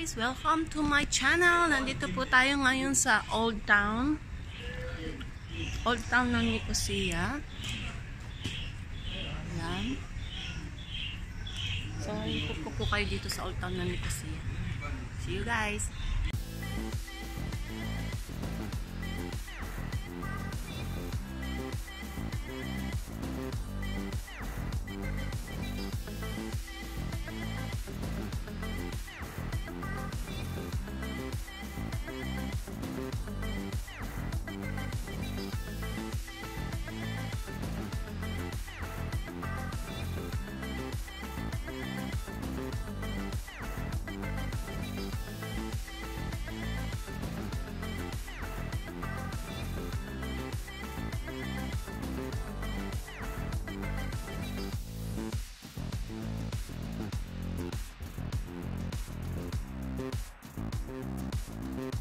guys! Welcome to my channel! Nandito po tayo ngayon sa Old Town. Old Town ng Nicosia. Ayan. So, ko po kayo dito sa Old Town ng Nicosia. See you guys! Mm-hmm.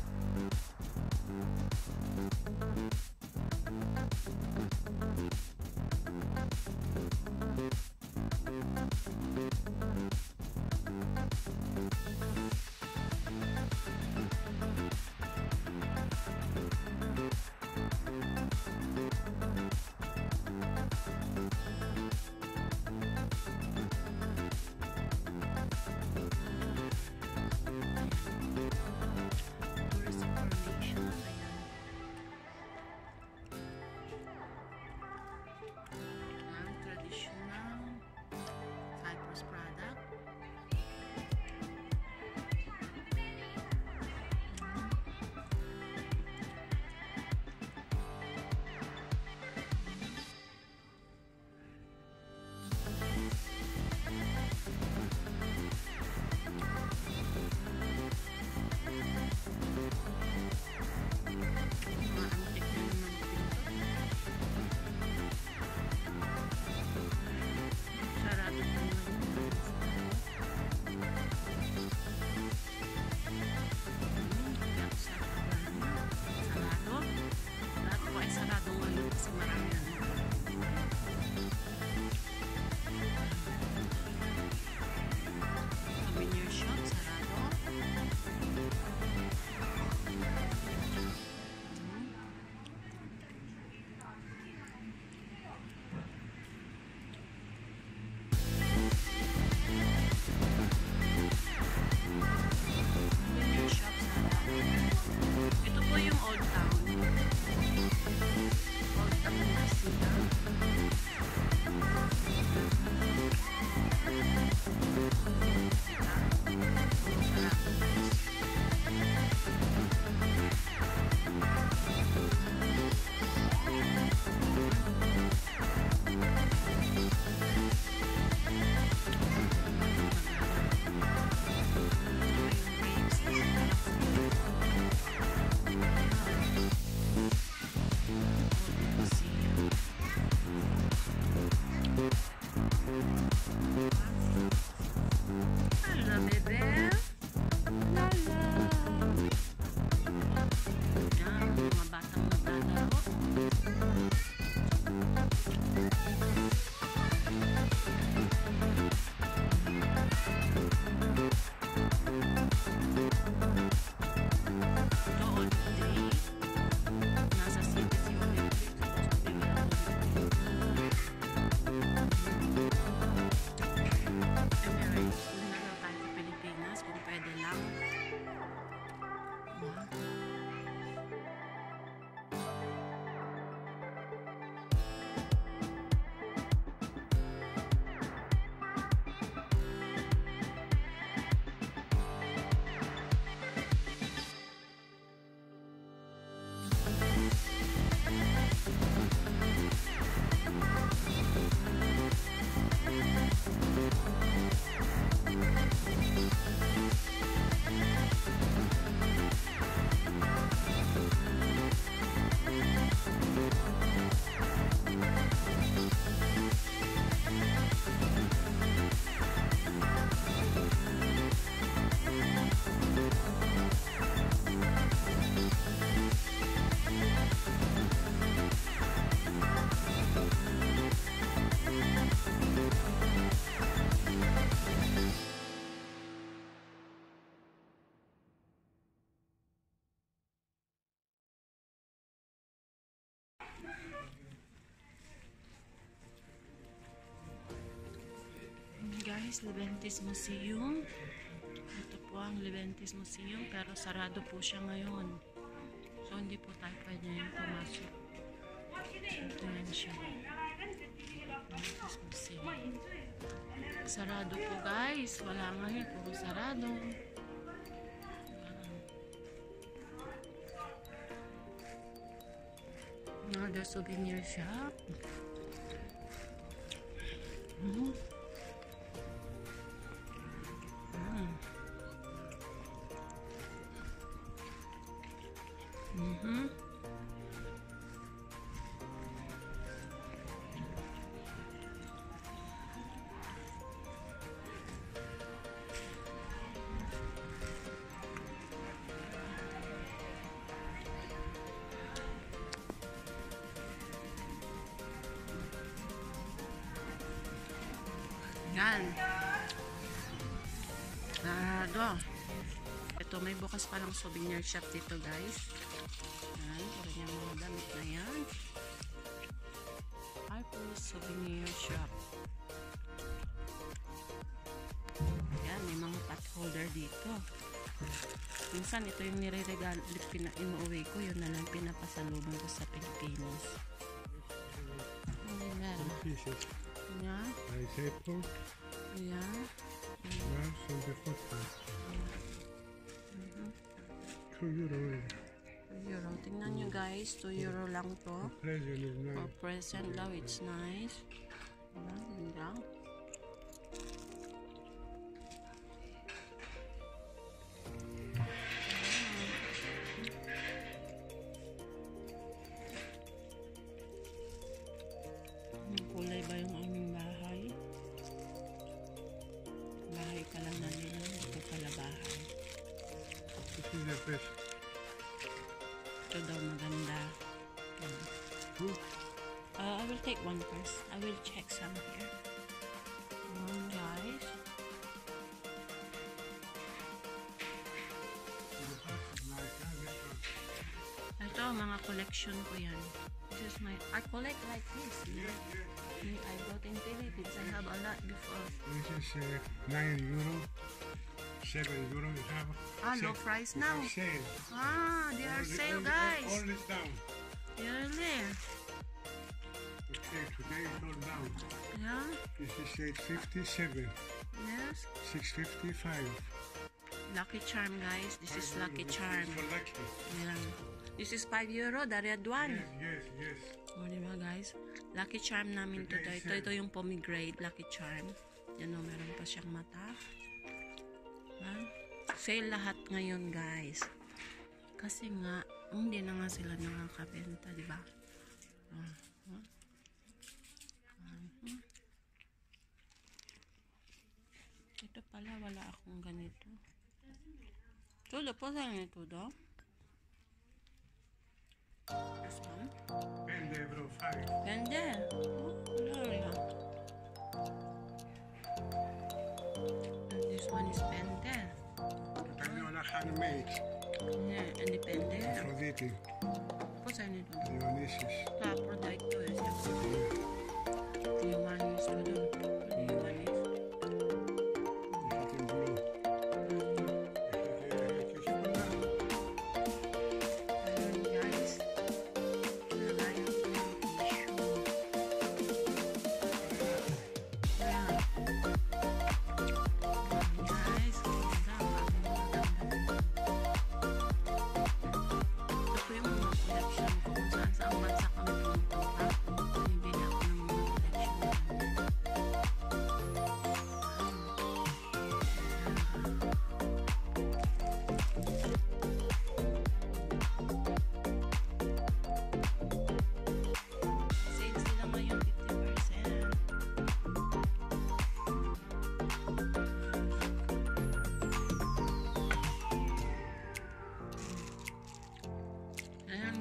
Guys, Leventis Museum. Ito po ang Leventis Museum pero sarado po siya ngayon. So hindi po tayo pwede yung pumasok. Ito yan siya. Leventis Museum. Sarado po guys. Wala ngayon. Puro sarado. Another souvenir shop. Mhm. Yan. Sarado. Ito, may bukas palang souvenir shop dito, guys. Yan, puro niya mga damit na yan. Harper Souvenir Shop. Yan, may mga pot holder dito. Minsan, ito yung nire-regalo, inuwi ko, yun na lang pinapasalubong ko sa Pilipinas. Ayan. pieces. Say four, Ayan. well, so the fourth one. Two euro. eh. 2 euro. Tingnan nyo guys, 2 euro lang to. Present is For nine. present daw, it's nice. Diba? Yun lang. This is the best. Ito daw maganda. Uh, I will take one first. I will check some here. One, guys. Ito, mga collection ko yan. This is my... I collect like this. Yes, yes. I bought in Philippines. I have a lot before. This is uh, nine euro. Seven euro. You have. Ah, low sale. price You now. Sale. Ah, they are the- sale, the- guys. All this down. Really? Okay, today it's all down. Yeah? This is 857, Yes. 655. Lucky Charm, guys. This is Five Lucky euro. Charm. For lucky. Yan. This is 5 euro, the red one. Yes, yes, yes. O, di ba guys? Lucky Charm namin to. Ito, ito, ito yung pomegranate Lucky Charm. Yan o, meron pa siyang mata. Diba? Sale lahat ngayon, guys. Kasi nga, hindi na nga sila nakakabenta, di ba? Ah, ah. Mhm. Ito pala, wala akong ganito. Tudo po sa ito, do? This one? Pende, bro, five. Ganda. Oh, Gloria. And this one is Pente. daar gaan mee. Nee, independent. Afrodite. Wat zijn dit dan? Dionysus. Laat protect, doe eens. Ja, man is bedoeld.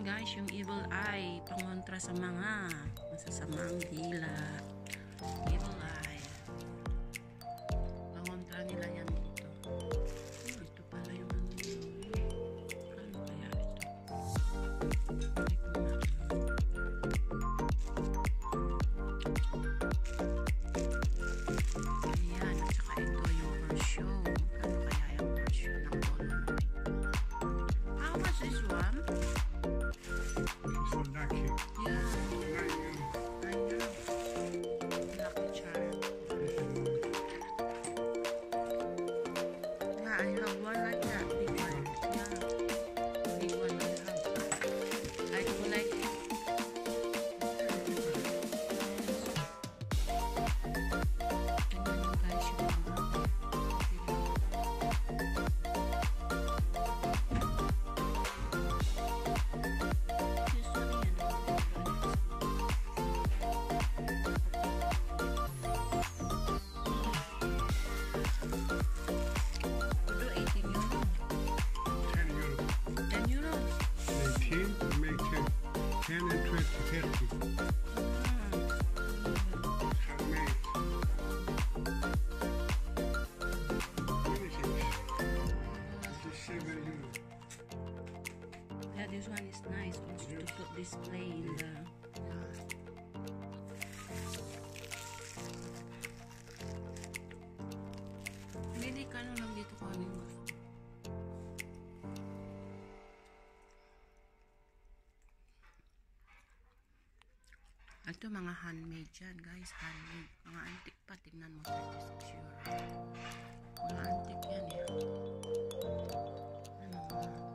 Guys, yung evil eye, pangontra sa mga masasamang dila. Evil eye. when you knocking. Yeah. Display in the na lang dito kung ano yung gusto. Ito mga handmade yan guys, handmade. Mga antique pa, tingnan mo 36 euro. Mga antique yan eh. Ano mga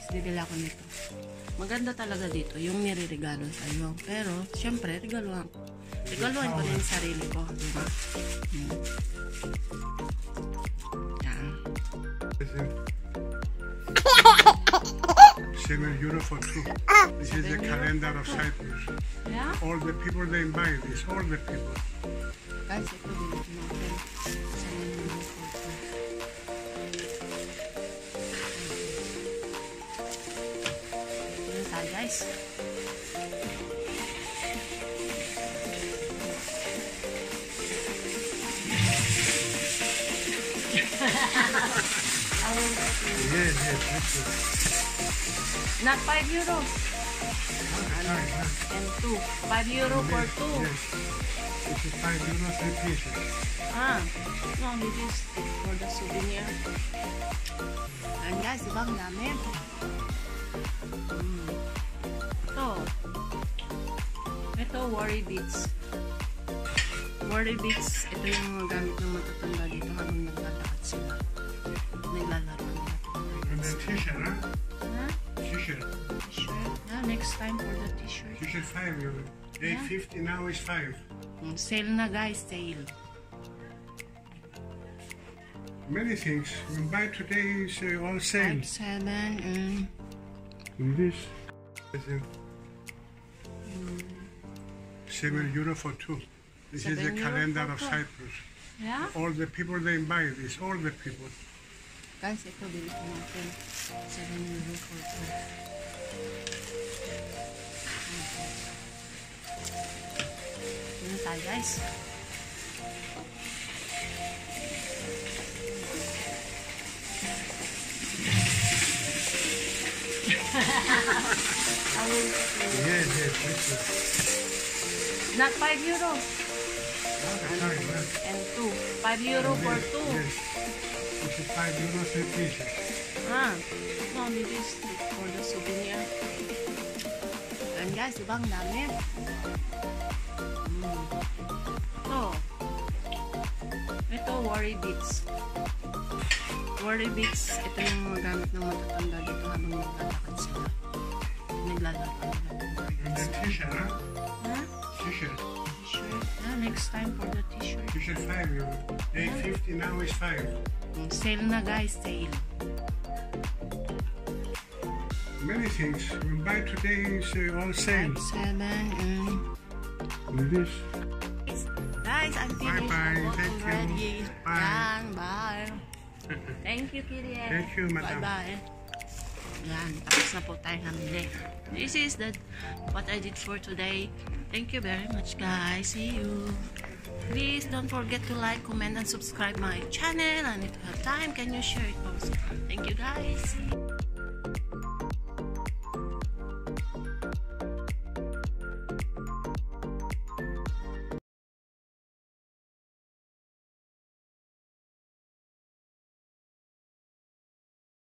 Guys, bibili ako nito. Maganda talaga dito, yung nireregalo sa'yo. Pero, syempre, regaluhan. Regaluhan ko na yung sarili ko. Diba? Hmm. Yan. This is 7 euro for two. This is the calendar of. Cyprus. Yeah? All the people they buy this, all the people. Guys, ito din Yes, yes, it. Not 5 euro. Huh? And 2. 5 euro for Yes, 2. yes. This is 5 euro, 3 pieces. Ah, no, this is for the souvenir. Ayan guys, diba ang dami? Mm. Ito. Ito, worry beads. Worry beads, ito yung gamit ng matatanda dito Next time for the t-shirt. T-shirt 5 euro. 850 now is 5. Mm, Sale na guys, sale. Many things. You buy today is uh, all sale. 5, 7, mm. And this is uh, 7 euro for two. This is the calendar of. Cyprus. Yeah? All the people they buy this, all the people. Guys, ito bili ko natin. 7 euro for two. Yun tayo guys. Yes, yes, this is. not 5 euro. Sorry, huh? And 2. 5 euro for Yes, 2. yes. This is 5 euro, 3 pieces. Ah, no, this is for the souvenir. Ayan guys, diba ang dami? Mm. Ito. Ito, worry beads. Worry Bits, ito yung mga gamit ng matatanda dito habang naglalakad sila. Naglalakad the t-shirt, huh? Huh? T-shirt. T-shirt. Yeah, next time for the t-shirt. T-shirt 5 euro. 850 now is 5. Mm, Sale na guys, sale. Many things. We buy today is uh, all same. 7 and... This. Guys, I'm finished Bye-bye. Thank you. Bye. Yan, bye. Thank you, Kiriel. Thank you, madam. Bye-bye. Yan, tapos na po tayo namili. This is the what I did for today. Thank you very much, guys. See you. Please don't forget to like, comment, and subscribe my channel. And if you have time, can you share it also? Thank you, guys.